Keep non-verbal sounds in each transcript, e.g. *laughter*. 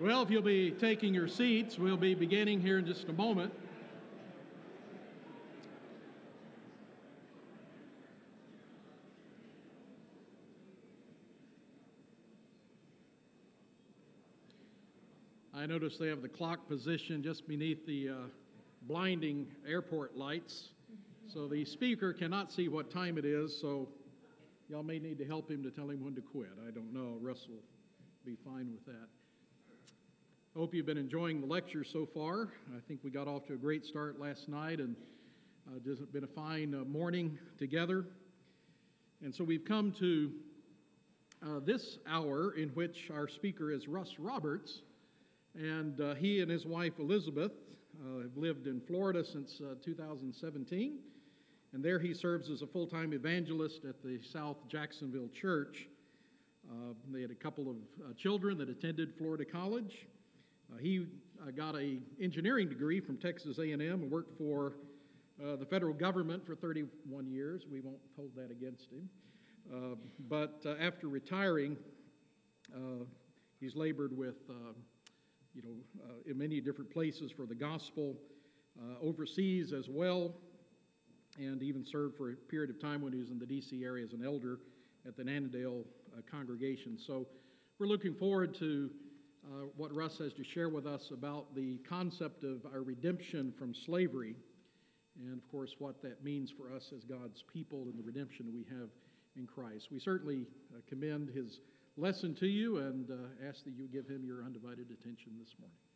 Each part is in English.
Well, if you'll be taking your seats, we'll be beginning here in just a moment. I notice they have the clock positioned just beneath the uh, blinding airport lights. So the speaker cannot see what time it is, so y'all may need to help him to tell him when to quit. I don't know. Russ will be fine with that. I hope you've been enjoying the lecture so far. I think we got off to a great start last night and uh, it's been a fine uh, morning together. And so we've come to uh, this hour in which our speaker is Russ Roberts, and uh, he and his wife Elizabeth uh, have lived in Florida since uh, 2017. And there he serves as a full time evangelist at the South Jacksonville Church. they had a couple of children that attended Florida College. Uh, he uh, got an engineering degree from Texas A&M and worked for uh, the federal government for 31 years. We won't hold that against him. Uh, but uh, after retiring, uh, he's labored with, you know, in many different places for the gospel, overseas as well, and even served for a period of time when he was in the D.C. area as an elder at the Annandale congregation. So we're looking forward to uh, what Russ has to share with us about the concept of our redemption from slavery, and of course, what that means for us as God's people and the redemption we have in Christ. We certainly uh, commend his lesson to you and uh, ask that you give him your undivided attention this morning.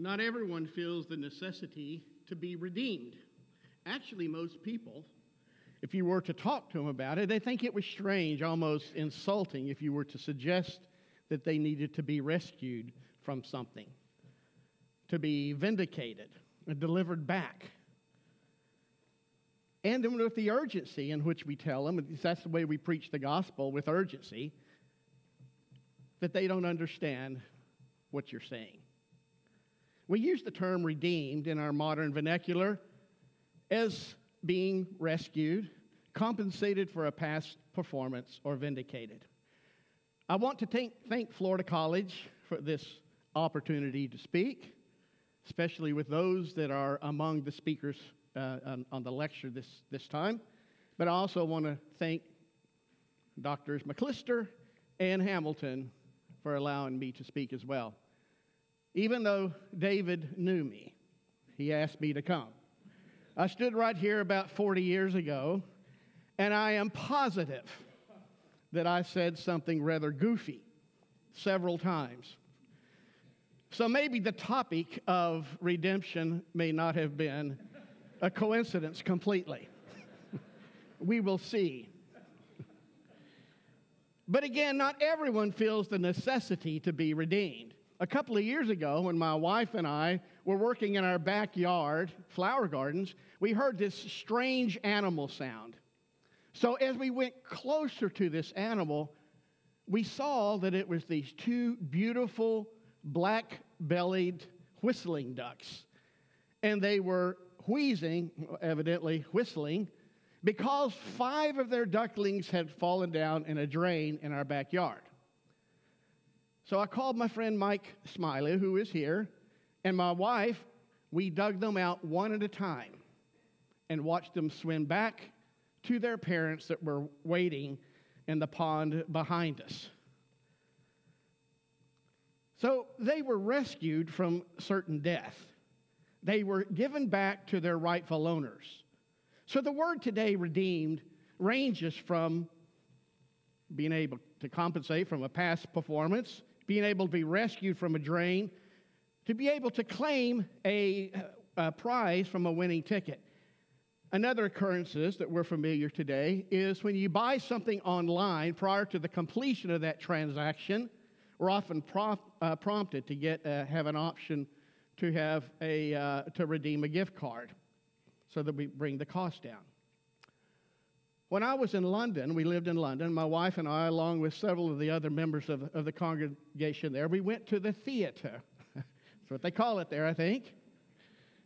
Not everyone feels the necessity to be redeemed. Actually, most people, if you were to talk to them about it, they think it was strange, almost insulting, if you were to suggest that they needed to be rescued from something, to be vindicated and delivered back. And then with the urgency in which we tell them, that's the way we preach the gospel with urgency, that they don't understand what you're saying. We use the term redeemed in our modern vernacular as being rescued, compensated for a past performance, or vindicated. I want to thank, thank Florida College for this opportunity to speak, especially with those that are among the speakers uh, on, on, the lecture this, this time. But I also want to thank Doctors McClister and Hamilton for allowing me to speak as well. Even though David knew me, he asked me to come. I stood right here about 40 years ago, and I am positive that I said something rather goofy several times. So maybe the topic of redemption may not have been a coincidence completely. *laughs* we will see. But again, not everyone feels the necessity to be redeemed. A couple of years ago, when my wife and I were working in our backyard flower gardens, we heard this strange animal sound. So, as we went closer to this animal, we saw that it was these two beautiful black bellied whistling ducks. And they were wheezing, evidently whistling, because five of their ducklings had fallen down in a drain in our backyard. So I called my friend Mike Smiley, who is here, and my wife. We dug them out one at a time and watched them swim back to their parents that were waiting in the pond behind us. So they were rescued from certain death. They were given back to their rightful owners. So the word today, redeemed, ranges from being able to compensate from a past performance being able to be rescued from a drain, to be able to claim a, a prize from a winning ticket. Another occurrences that we're familiar today is when you buy something online prior to the completion of that transaction, we're often uh, prompted to get uh, have an option to have a uh, to redeem a gift card, so that we bring the cost down. When I was in London, we lived in London, my wife and I, along with several of the other members of, of the congregation there, we went to the theater. *laughs* That's what they call it there, I think.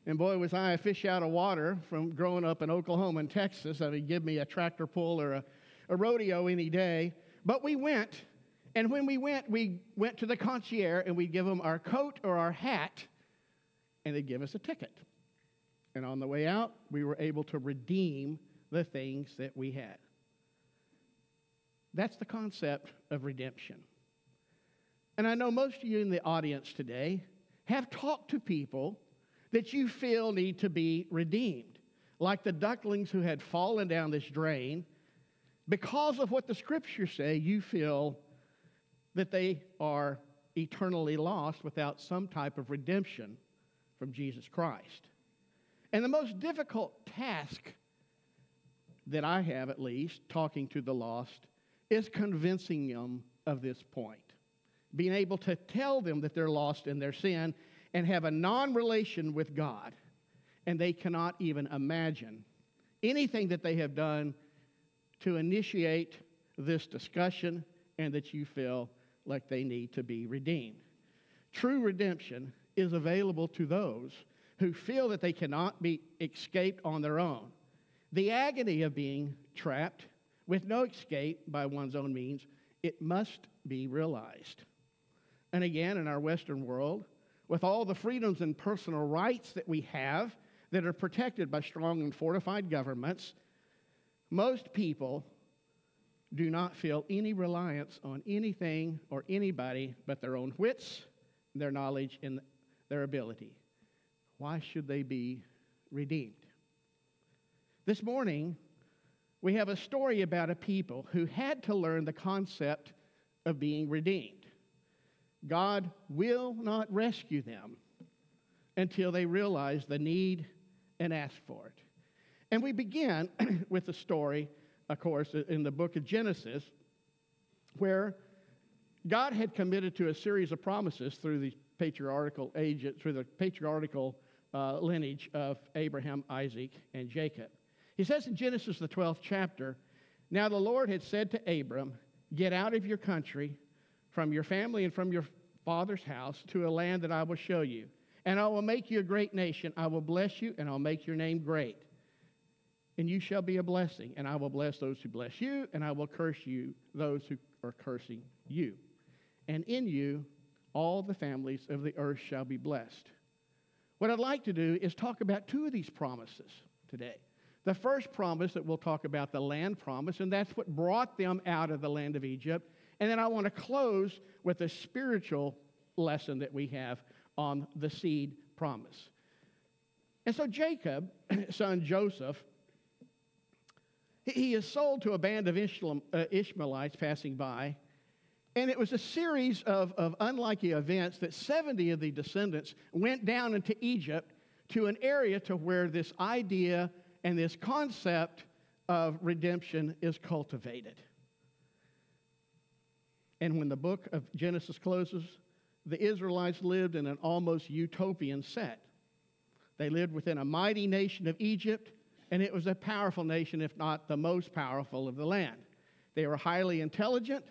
And boy, was I a fish out of water from growing up in Oklahoma and Texas. I mean, give me a tractor pull or a, a rodeo any day. But we went, and when we went, we went to the concierge and we'd give them our coat or our hat, and they'd give us a ticket. And on the way out, we were able to redeem the things that we had. That's the concept of redemption. And I know most of you in the audience today have talked to people that you feel need to be redeemed, like the ducklings who had fallen down this drain. Because of what the scriptures say, you feel that they are eternally lost without some type of redemption from Jesus Christ. And the most difficult task that I have, at least, talking to the lost, is convincing them of this point. Being able to tell them that they're lost in their sin and have a non relation with God, and they cannot even imagine anything that they have done to initiate this discussion and that you feel like they need to be redeemed. True redemption is available to those who feel that they cannot be escaped on their own. The agony of being trapped with no escape by one's own means, it must be realized. And again, in our Western world, with all the freedoms and personal rights that we have that are protected by strong and fortified governments, most people do not feel any reliance on anything or anybody but their own wits, their knowledge, and their ability. Why should they be redeemed? This morning, we have a story about a people who had to learn the concept of being redeemed. God will not rescue them until they realize the need and ask for it. And we begin *clears throat* with the story, of course, in the book of Genesis, where God had committed to a series of promises through the patriarchal age, through the patriarchal uh, lineage of Abraham, Isaac, and Jacob. He says in Genesis, the 12th chapter, Now the Lord had said to Abram, Get out of your country from your family and from your father's house to a land that I will show you. And I will make you a great nation. I will bless you, and I'll make your name great. And you shall be a blessing. And I will bless those who bless you, and I will curse you, those who are cursing you. And in you, all the families of the earth shall be blessed. What I'd like to do is talk about two of these promises today. The first promise that we'll talk about, the land promise, and that's what brought them out of the land of Egypt. And then I want to close with a spiritual lesson that we have on the seed promise. And so Jacob, *clears throat* son Joseph, he is sold to a band of uh, Ishmaelites passing by. And it was a series of, of unlikely events that 70 of the descendants went down into Egypt to an area to where this idea and this concept of redemption is cultivated. And when the book of Genesis closes, the Israelites lived in an almost utopian set. They lived within a mighty nation of Egypt, and it was a powerful nation, if not the most powerful of the land. They were highly intelligent,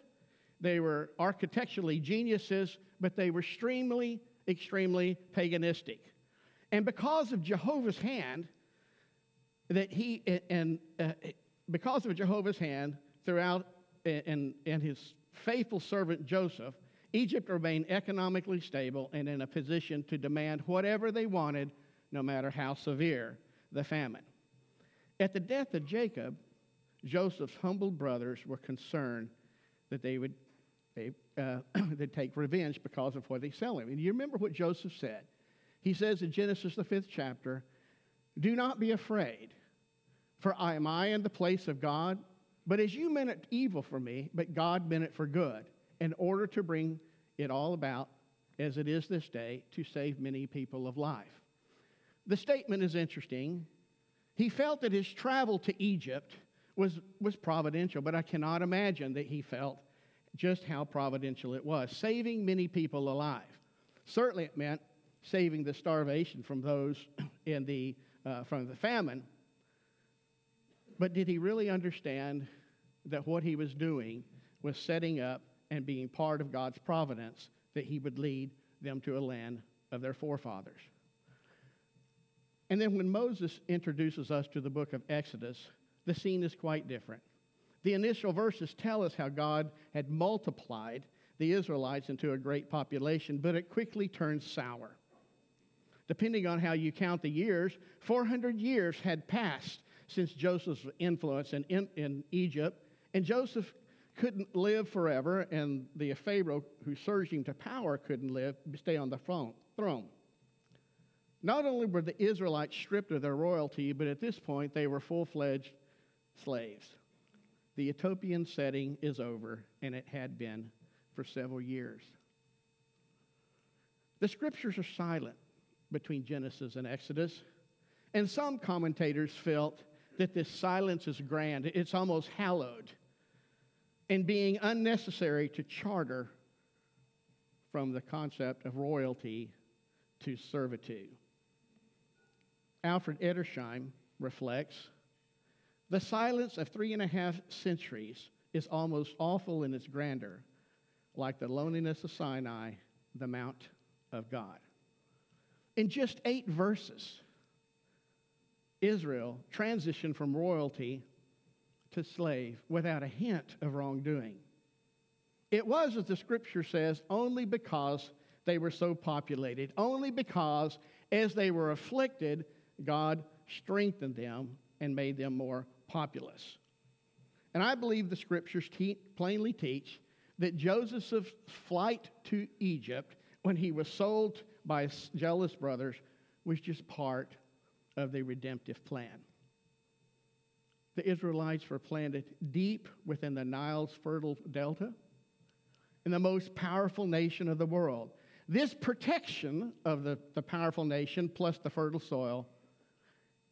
they were architecturally geniuses, but they were extremely, extremely paganistic. And because of Jehovah's hand, that he, and uh, because of Jehovah's hand throughout and, and his faithful servant Joseph, Egypt remained economically stable and in a position to demand whatever they wanted, no matter how severe the famine. At the death of Jacob, Joseph's humble brothers were concerned that they would they, uh, *clears throat* they'd take revenge because of what they sell him. And you remember what Joseph said? He says in Genesis, the fifth chapter, Do not be afraid, for I am I in the place of God but as you meant it evil for me, but God meant it for good, in order to bring it all about, as it is this day, to save many people of life. The statement is interesting. He felt that his travel to Egypt was, was providential, but I cannot imagine that he felt just how providential it was, saving many people alive. Certainly, it meant saving the starvation from those *clears throat* in the, uh, from the famine, but did he really understand that what he was doing was setting up and being part of God's providence that he would lead them to a land of their forefathers? And then when Moses introduces us to the book of Exodus, the scene is quite different. The initial verses tell us how God had multiplied the Israelites into a great population, but it quickly turns sour. Depending on how you count the years, 400 years had passed since Joseph's influence in, in, in Egypt, and Joseph couldn't live forever, and the Pharaoh who surged him to power couldn't live, stay on the throne. Not only were the Israelites stripped of their royalty, but at this point they were full fledged slaves. The utopian setting is over, and it had been for several years. The scriptures are silent between Genesis and Exodus, and some commentators felt that this silence is grand, it's almost hallowed, and being unnecessary to charter from the concept of royalty to servitude. Alfred Edersheim reflects the silence of three and a half centuries is almost awful in its grandeur, like the loneliness of Sinai, the Mount of God. In just eight verses, Israel transitioned from royalty to slave without a hint of wrongdoing. It was, as the scripture says, only because they were so populated, only because as they were afflicted, God strengthened them and made them more populous. And I believe the scriptures te- plainly teach that Joseph's flight to Egypt when he was sold by jealous brothers was just part of the redemptive plan. The Israelites were planted deep within the Nile's fertile delta in the most powerful nation of the world. This protection of the, the powerful nation plus the fertile soil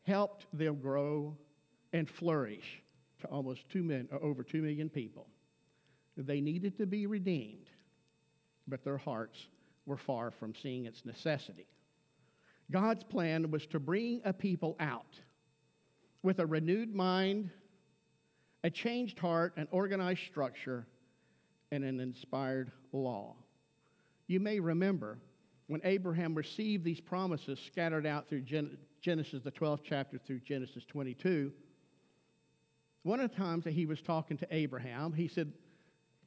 helped them grow and flourish to almost two million, uh, over two million people. They needed to be redeemed, but their hearts were far from seeing its necessity. God's plan was to bring a people out with a renewed mind, a changed heart, an organized structure, and an inspired law. You may remember when Abraham received these promises scattered out through Genesis, the 12th chapter, through Genesis 22. One of the times that he was talking to Abraham, he said,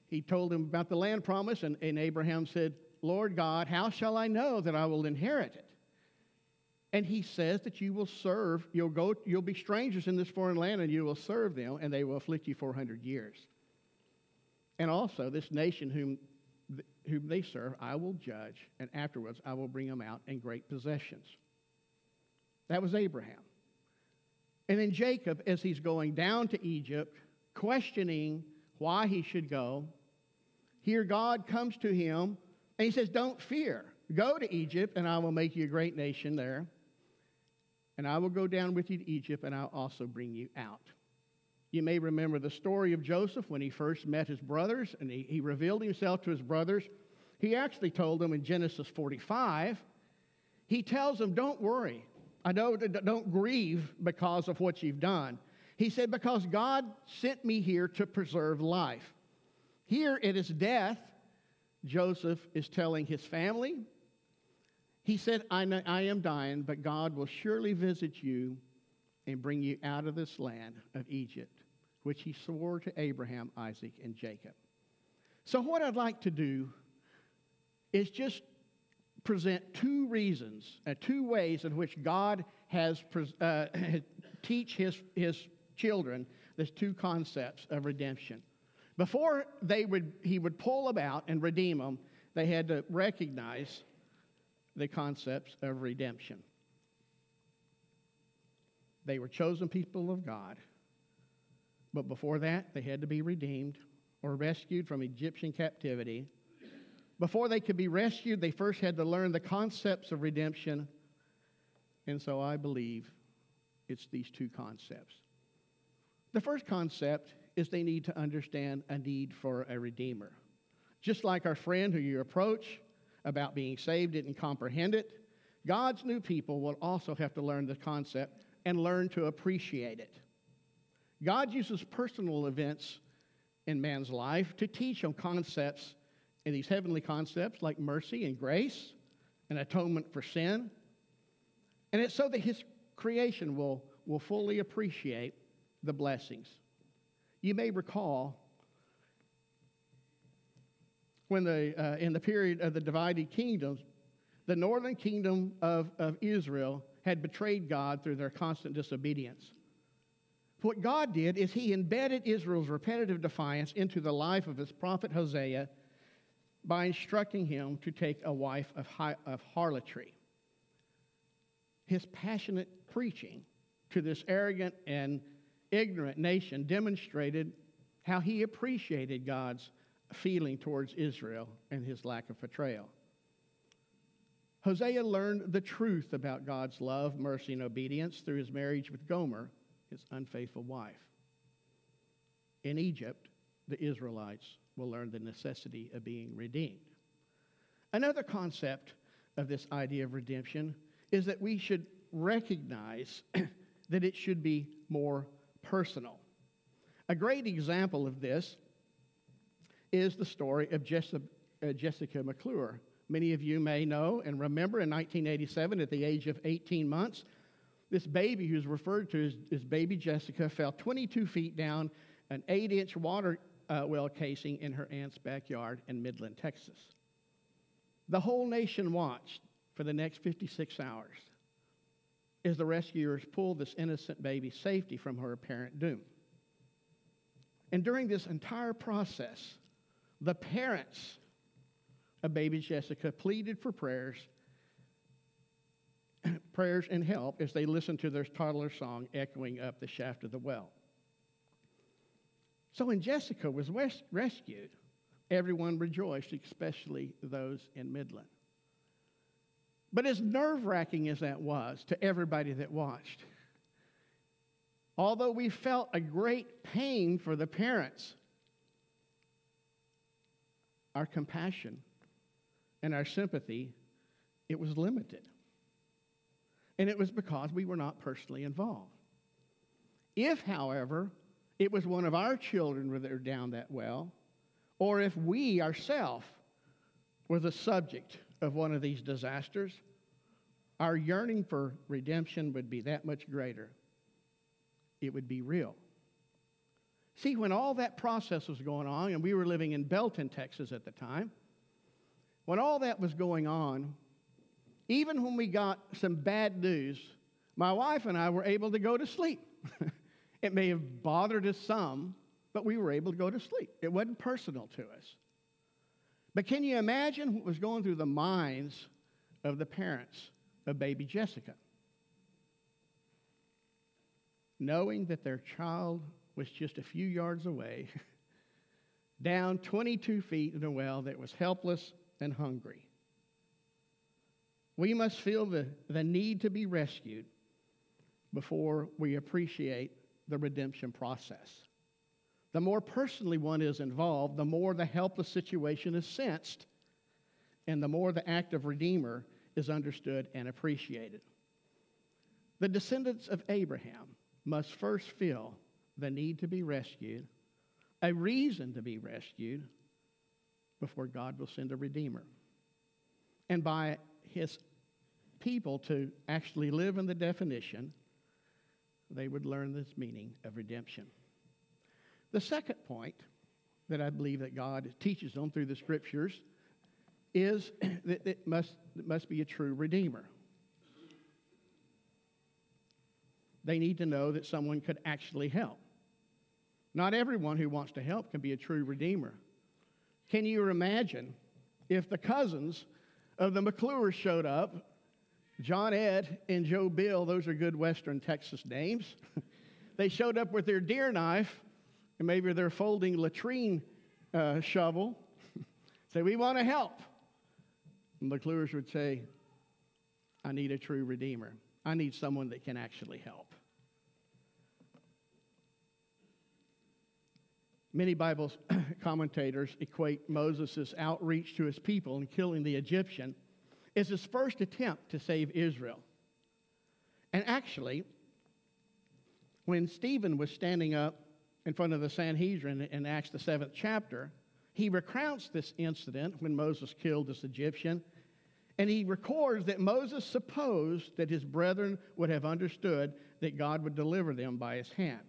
he told him about the land promise, and, and Abraham said, Lord God, how shall I know that I will inherit it? And he says that you will serve, you'll go, you'll be strangers in this foreign land, and you will serve them, and they will afflict you 400 years. And also, this nation whom, whom they serve, I will judge, and afterwards I will bring them out in great possessions. That was Abraham. And then Jacob, as he's going down to Egypt, questioning why he should go, here God comes to him and he says, Don't fear. Go to Egypt, and I will make you a great nation there. And I will go down with you to Egypt, and I'll also bring you out. You may remember the story of Joseph when he first met his brothers and he, he revealed himself to his brothers. He actually told them in Genesis 45, he tells them, Don't worry. I know, don't grieve because of what you've done. He said, Because God sent me here to preserve life. Here it is death. Joseph is telling his family. He said, I, know, I am dying, but God will surely visit you and bring you out of this land of Egypt, which he swore to Abraham, Isaac, and Jacob. So, what I'd like to do is just present two reasons, uh, two ways in which God has uh, *coughs* teach his, his children these two concepts of redemption. Before they would, he would pull them out and redeem them, they had to recognize the concepts of redemption. They were chosen people of God, but before that, they had to be redeemed or rescued from Egyptian captivity before they could be rescued, they first had to learn the concepts of redemption. And so I believe it's these two concepts. The first concept is they need to understand a need for a redeemer. Just like our friend who you approach about being saved didn't comprehend it, God's new people will also have to learn the concept and learn to appreciate it. God uses personal events in man's life to teach them concepts in these heavenly concepts like mercy and grace and atonement for sin. And it's so that his creation will, will fully appreciate the blessings. You may recall when the, uh, in the period of the divided kingdoms, the northern kingdom of, of Israel had betrayed God through their constant disobedience. What God did is he embedded Israel's repetitive defiance into the life of his prophet Hosea by instructing him to take a wife of, of harlotry. His passionate preaching to this arrogant and ignorant nation demonstrated how he appreciated God's feeling towards Israel and his lack of betrayal. Hosea learned the truth about God's love, mercy, and obedience through his marriage with Gomer, his unfaithful wife. In Egypt, the Israelites will learn the necessity of being redeemed. Another concept of this idea of redemption is that we should recognize *clears throat* that it should be more personal. A great example of this is the story of Jessica, uh, Jessica McClure. Many of you may know and remember in 1987, at the age of 18 months, this baby, who's referred to as, as baby Jessica, fell 22 feet down an 8 inch water uh, well casing in her aunt's backyard in Midland, Texas. The whole nation watched for the next 56 hours as the rescuers pulled this innocent baby safety from her apparent doom. And during this entire process, the parents of baby Jessica pleaded for prayers, *clears throat* prayers and help as they listened to their toddler song echoing up the shaft of the well. So when Jessica was res- rescued, everyone rejoiced, especially those in Midland. But as nerve wracking as that was to everybody that watched, although we felt a great pain for the parents, our compassion and our sympathy, it was limited. And it was because we were not personally involved. If, however, it was one of our children that were down that well, or if we ourselves were the subject of one of these disasters, our yearning for redemption would be that much greater. It would be real. See, when all that process was going on, and we were living in Belton, Texas at the time, when all that was going on, even when we got some bad news, my wife and I were able to go to sleep. *laughs* It may have bothered us some, but we were able to go to sleep. It wasn't personal to us. But can you imagine what was going through the minds of the parents of baby Jessica? Knowing that their child was just a few yards away, *laughs* down 22 feet in a well that was helpless and hungry. We must feel the, the need to be rescued before we appreciate the redemption process. The more personally one is involved, the more the helpless situation is sensed, and the more the act of Redeemer is understood and appreciated. The descendants of Abraham must first feel the need to be rescued, a reason to be rescued, before God will send a Redeemer. And by his people to actually live in the definition they would learn this meaning of redemption. The second point that I believe that God teaches them through the scriptures is *clears throat* that it must, it must be a true redeemer. They need to know that someone could actually help. Not everyone who wants to help can be a true redeemer. Can you imagine if the cousins of the McClures showed up John Ed and Joe Bill, those are good Western Texas names. *laughs* they showed up with their deer knife and maybe their folding latrine uh, shovel. *laughs* say, We want to help. And McClures would say, I need a true redeemer. I need someone that can actually help. Many Bible *clears throat* commentators equate Moses' outreach to his people and killing the Egyptian as his first attempt to save Israel. And actually, when Stephen was standing up in front of the Sanhedrin in Acts, the seventh chapter, he recounts this incident when Moses killed this Egyptian. And he records that Moses supposed that his brethren would have understood that God would deliver them by his hand,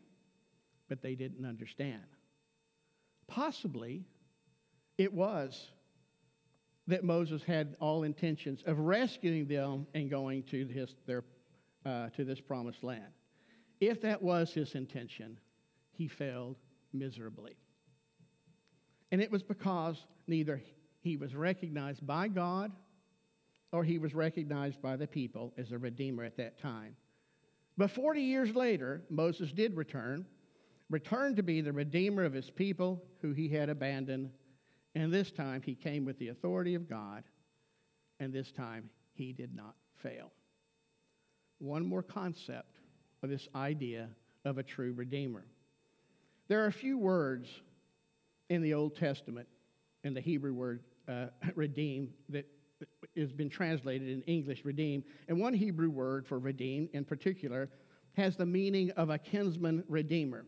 but they didn't understand. Possibly it was that Moses had all intentions of rescuing them and going to, his, their, uh, to this promised land. If that was his intention, he failed miserably. And it was because neither he was recognized by God or he was recognized by the people as a redeemer at that time. But 40 years later, Moses did return, returned to be the redeemer of his people who he had abandoned and this time he came with the authority of God, and this time he did not fail. One more concept of this idea of a true Redeemer. There are a few words in the Old Testament, in the Hebrew word uh, *laughs* redeem, that has been translated in English redeem. And one Hebrew word for redeem in particular has the meaning of a kinsman redeemer.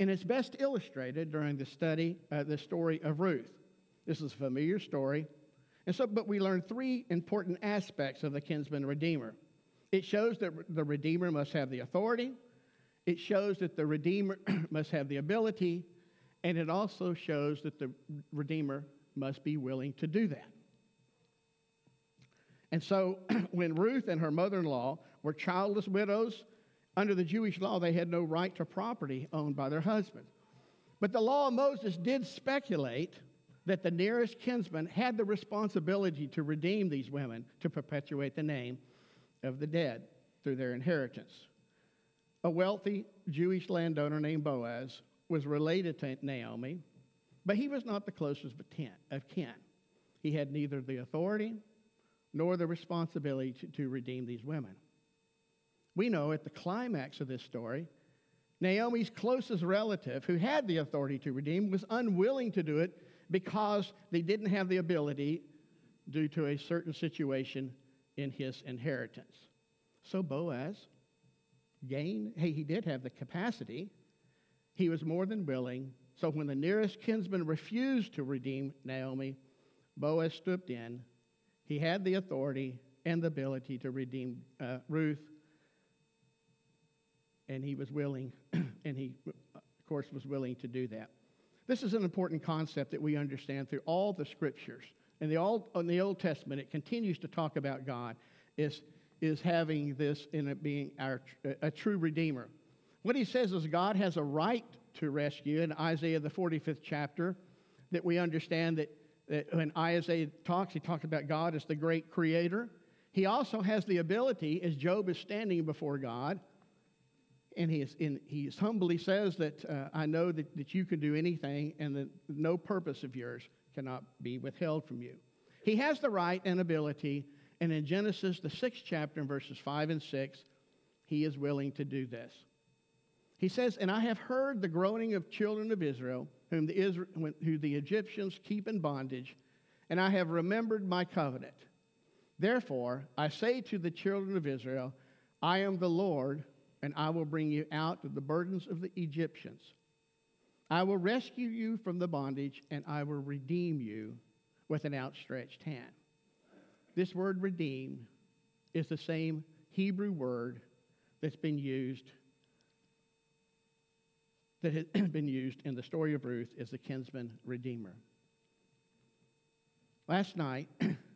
And it's best illustrated during the study, uh, the story of Ruth. This is a familiar story. And so, but we learn three important aspects of the kinsman redeemer. It shows that the redeemer must have the authority, it shows that the redeemer *clears throat* must have the ability, and it also shows that the redeemer must be willing to do that. And so, *clears throat* when Ruth and her mother in law were childless widows, under the Jewish law, they had no right to property owned by their husband. But the law of Moses did speculate that the nearest kinsman had the responsibility to redeem these women to perpetuate the name of the dead through their inheritance. A wealthy Jewish landowner named Boaz was related to Naomi, but he was not the closest of kin. He had neither the authority nor the responsibility to, to redeem these women. We know at the climax of this story, Naomi's closest relative, who had the authority to redeem, was unwilling to do it because they didn't have the ability due to a certain situation in his inheritance. So Boaz gained, hey, he did have the capacity. He was more than willing. So when the nearest kinsman refused to redeem Naomi, Boaz stooped in. He had the authority and the ability to redeem uh, Ruth, and he was willing, *clears throat* and he, of course, was willing to do that. This is an important concept that we understand through all the scriptures. In the Old, in the Old Testament, it continues to talk about God is, is having this in it being our, a true redeemer. What he says is God has a right to rescue in Isaiah, the 45th chapter, that we understand that, that when Isaiah talks, he talks about God as the great creator. He also has the ability, as Job is standing before God, and he, is he humbly says that uh, I know that, that you can do anything and that no purpose of yours cannot be withheld from you. He has the right and ability, and in Genesis, the sixth chapter, in verses 5 and 6, he is willing to do this. He says, And I have heard the groaning of children of Israel, whom the, Israel, who the Egyptians keep in bondage, and I have remembered my covenant. Therefore, I say to the children of Israel, I am the Lord and I will bring you out of the burdens of the Egyptians. I will rescue you from the bondage, and I will redeem you with an outstretched hand. This word redeem is the same Hebrew word that's been used that has *clears throat* been used in the story of Ruth as the kinsman redeemer. Last night, *clears throat*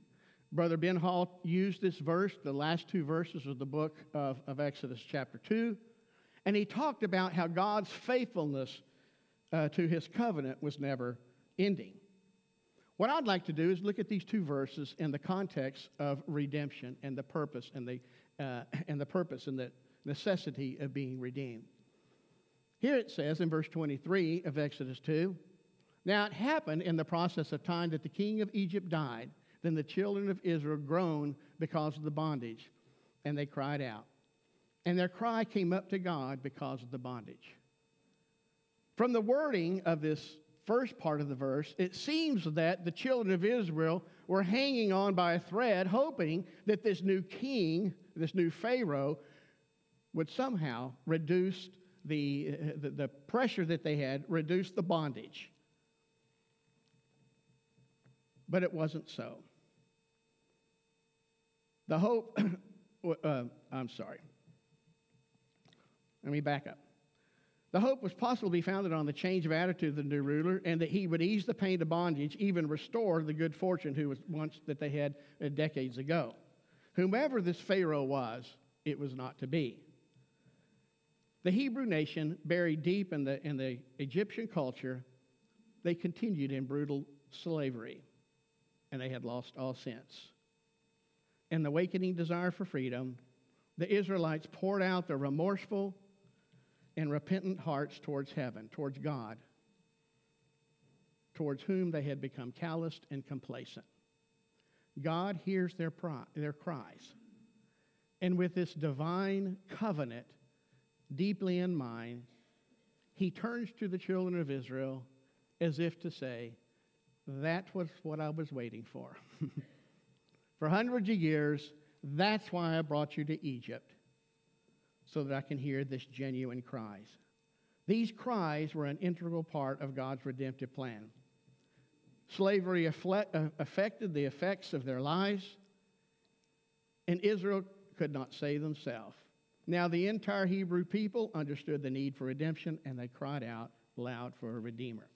Brother Ben Hall used this verse, the last two verses of the book of, of Exodus, chapter 2, and he talked about how God's faithfulness uh, to his covenant was never ending. What I'd like to do is look at these two verses in the context of redemption and the purpose and the, uh, and the purpose and the necessity of being redeemed. Here it says in verse 23 of Exodus 2 Now it happened in the process of time that the king of Egypt died then the children of Israel groaned because of the bondage, and they cried out. And their cry came up to God because of the bondage. From the wording of this first part of the verse, it seems that the children of Israel were hanging on by a thread, hoping that this new king, this new Pharaoh, would somehow reduce the, uh, the, the pressure that they had, reduce the bondage. But it wasn't so. The hope, *coughs* uh, I'm sorry. Let me back up. The hope was be founded on the change of attitude of the new ruler and that he would ease the pain of bondage, even restore the good fortune who was once that they had uh, decades ago. Whomever this Pharaoh was, it was not to be. The Hebrew nation, buried deep in the, in the Egyptian culture, they continued in brutal slavery, and they had lost all sense. In the awakening desire for freedom, the Israelites poured out their remorseful and repentant hearts towards heaven, towards God, towards whom they had become calloused and complacent. God hears their, pri- their cries. And with this divine covenant deeply in mind, he turns to the children of Israel as if to say, That was what I was waiting for. *laughs* for hundreds of years, that's why I brought you to Egypt, so that I can hear this genuine cries. These cries were an integral part of God's redemptive plan. Slavery uh, affected the effects of their lives, and Israel could not save themselves. Now, the entire Hebrew people understood the need for redemption, and they cried out loud for a redeemer.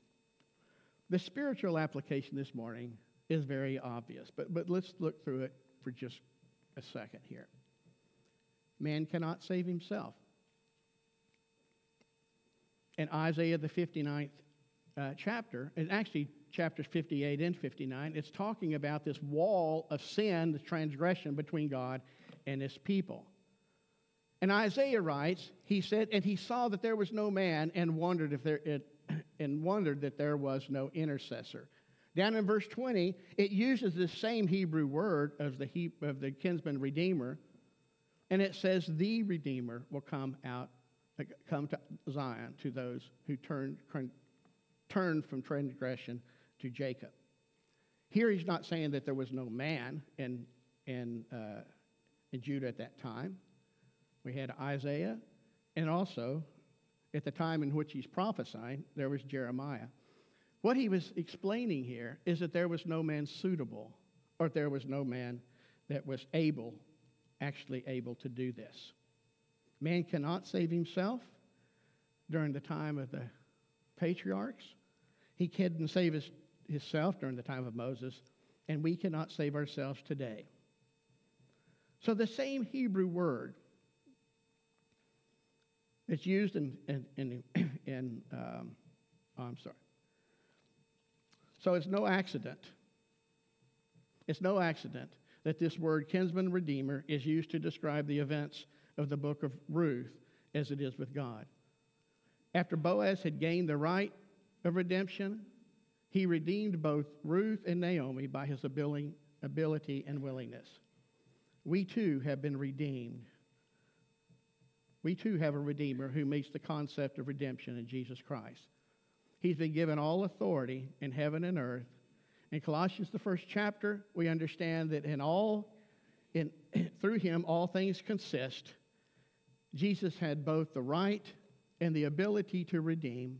The spiritual application this morning is very obvious, but, but let's look through it for just a second here. Man cannot save himself. In Isaiah, the 59th uh, chapter, and actually chapters 58 and 59, it's talking about this wall of sin, the transgression between God and his people. And Isaiah writes, he said, and he saw that there was no man and wondered if there it, *clears throat* and wondered that there was no intercessor. Down in verse 20, it uses the same Hebrew word of the, he, of the kinsman redeemer, and it says, The redeemer will come out, come to Zion to those who turn, turn from transgression to Jacob. Here he's not saying that there was no man in, in, uh, in Judah at that time. We had Isaiah, and also at the time in which he's prophesying, there was Jeremiah. What he was explaining here is that there was no man suitable, or there was no man that was able, actually able to do this. Man cannot save himself during the time of the patriarchs. He couldn't save his, himself during the time of Moses, and we cannot save ourselves today. So the same Hebrew word it's used in, in, in, *clears throat* in um, oh, I'm sorry. So it's no accident. It's no accident that this word kinsman redeemer is used to describe the events of the book of Ruth as it is with God. After Boaz had gained the right of redemption, he redeemed both Ruth and Naomi by his ability, and willingness. We too have been redeemed we too have a Redeemer who meets the concept of redemption in Jesus Christ. He's been given all authority in heaven and earth. In Colossians, the first chapter, we understand that in all, in, *clears throat* through him, all things consist. Jesus had both the right and the ability to redeem.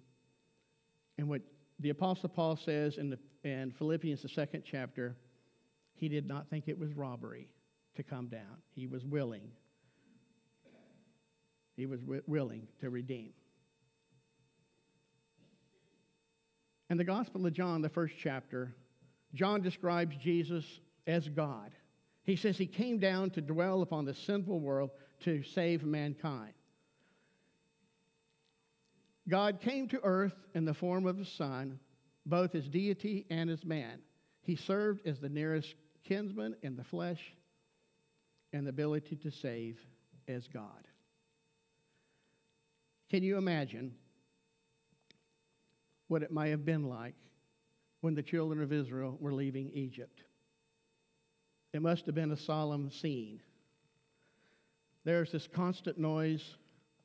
And what the Apostle Paul says in, the, in Philippians, the second chapter, he did not think it was robbery to come down. He was willing he was willing to redeem. In the Gospel of John, the first chapter, John describes Jesus as God. He says he came down to dwell upon the sinful world to save mankind. God came to earth in the form of a son, both as deity and as man. He served as the nearest kinsman in the flesh and the ability to save as God. Can you imagine what it might have been like when the children of Israel were leaving Egypt? It must have been a solemn scene. There's this constant noise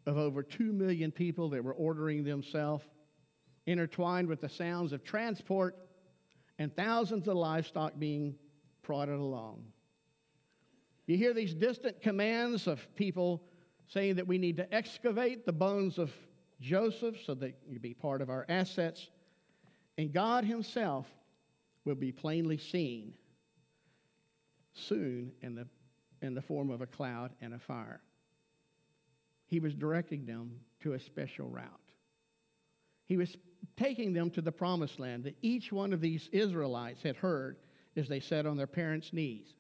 of over 2 million people that were ordering themselves, intertwined with the sounds of transport and thousands of livestock being prodded along. You hear these distant commands of people saying that we need to excavate the bones of Joseph so that you be part of our assets. And God Himself will be plainly seen soon in the in the form of a cloud and a fire. He was directing them to a special route. He was taking them to the promised land that each one of these Israelites had heard as they sat on their parents' knees.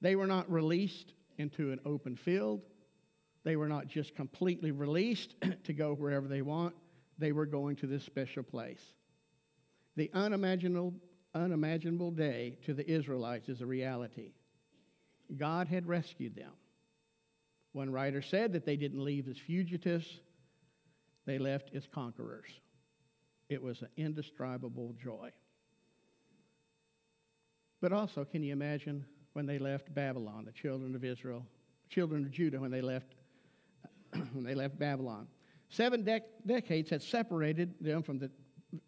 They were not released into an open field. They were not just completely released *clears throat* to go wherever they want. They were going to this special place. The unimaginable, unimaginable day to the Israelites is a reality. God had rescued them. One writer said that they didn't leave as fugitives, they left as conquerors. It was an indescribable joy. But also, can you imagine when they left Babylon, the children of Israel, children of Judah, when they left, *clears throat* when they left Babylon? Seven dec- decades had separated them from the,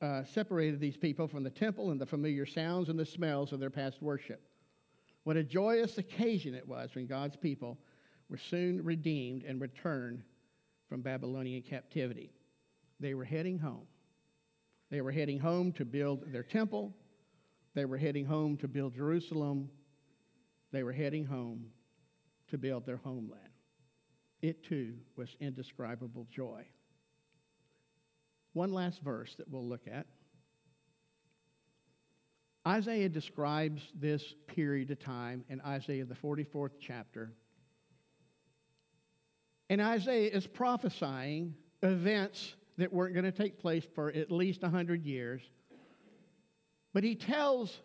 uh, separated these people from the temple and the familiar sounds and the smells of their past worship. What a joyous occasion it was when God's people were soon redeemed and returned from Babylonian captivity. They were heading home. They were heading home to build their temple. They were heading home to build Jerusalem. They were heading home to build their homeland. It too was indescribable joy. One last verse that we'll look at. Isaiah describes this period of time in Isaiah, the 44th chapter. And Isaiah is prophesying events that weren't going to take place for at least 100 years. But he tells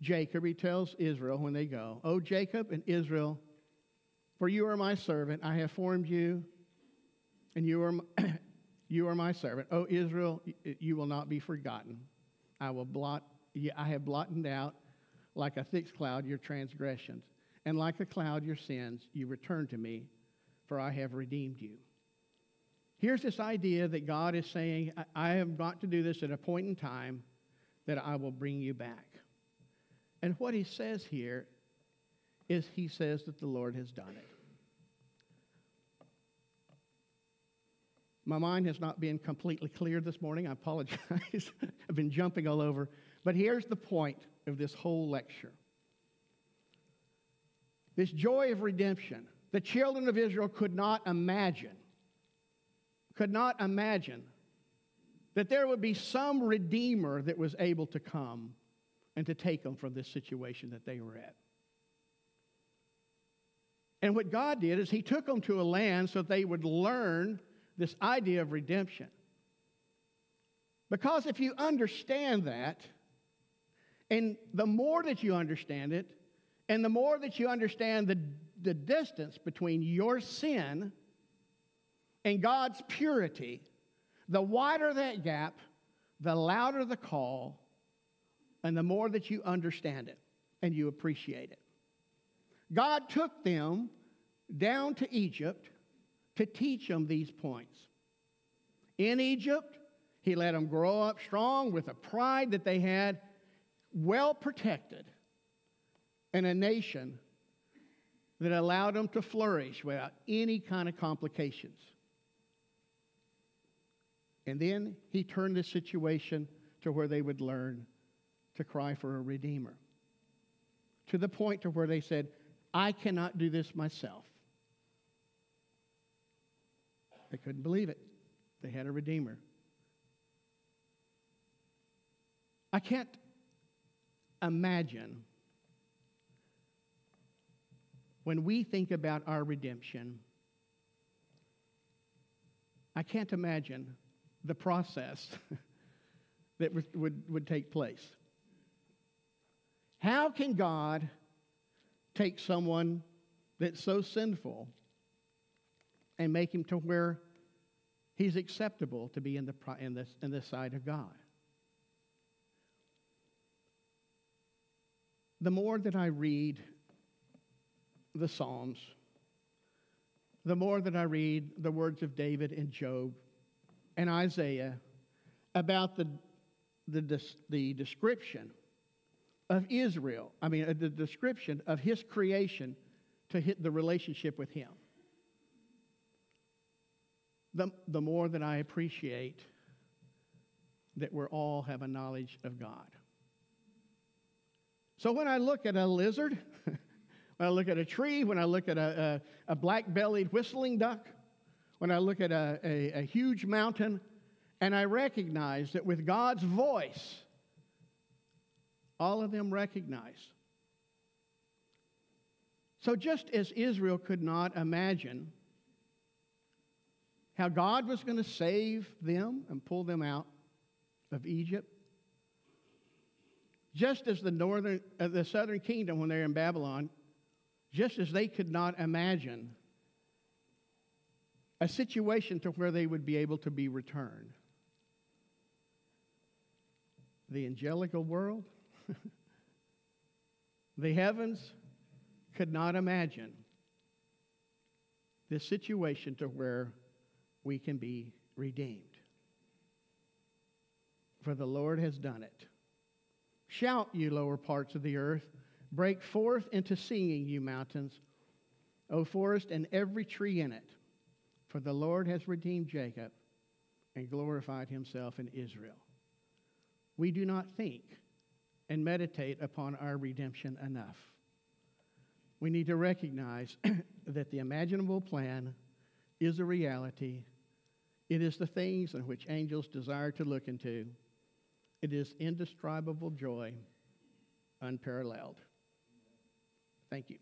Jacob, he tells Israel when they go, Oh, Jacob and Israel, for you are my servant. I have formed you, and you are, my, *clears throat* you are my servant. Oh, Israel, you will not be forgotten. I will blot, I have blotted out like a thick cloud your transgressions, and like a cloud your sins. You return to me, for I have redeemed you. Here's this idea that God is saying, I have got to do this at a point in time that I will bring you back. And what he says here is he says that the Lord has done it. My mind has not been completely clear this morning. I apologize. *laughs* I've been jumping all over. But here's the point of this whole lecture this joy of redemption. The children of Israel could not imagine, could not imagine that there would be some redeemer that was able to come and to take them from this situation that they were at. And what God did is He took them to a land so they would learn this idea of redemption. Because if you understand that, and the more that you understand it, and the more that you understand the, the distance between your sin and God's purity, the wider that gap, the louder the call, and the more that you understand it and you appreciate it. God took them down to Egypt to teach them these points. In Egypt, He let them grow up strong with a pride that they had, well protected, and a nation that allowed them to flourish without any kind of complications. And then he turned the situation to where they would learn to cry for a redeemer. To the point to where they said, I cannot do this myself. They couldn't believe it. They had a redeemer. I can't imagine when we think about our redemption, I can't imagine the process *laughs* that would, would take place. How can God take someone that's so sinful and make him to where he's acceptable to be in the, in the, in the sight of God? The more that I read the Psalms, the more that I read the words of David and Job, and Isaiah about the, the, the description of Israel, I mean, uh, the description of his creation to hit the relationship with him. The, the more that I appreciate that we all have a knowledge of God. So when I look at a lizard, *laughs* when I look at a tree, when I look at a, a, a black bellied whistling duck, when I look at a, a, a huge mountain, and I recognize that with God's voice, all of them recognize. So, just as Israel could not imagine how God was going to save them and pull them out of Egypt, just as the northern, uh, the southern kingdom when they're in Babylon, just as they could not imagine a situation to where they would be able to be returned. The angelical world, *laughs* the heavens could not imagine this situation to where we can be redeemed. For the Lord has done it. Shout, you lower parts of the earth. Break forth into singing, you mountains, O forest, and every tree in it. For the Lord has redeemed Jacob and glorified himself in Israel. We do not think and meditate upon our redemption enough. We need to recognize *clears throat* that the imaginable plan is a reality. It is the things in which angels desire to look into. It is indescribable joy, unparalleled. Thank you.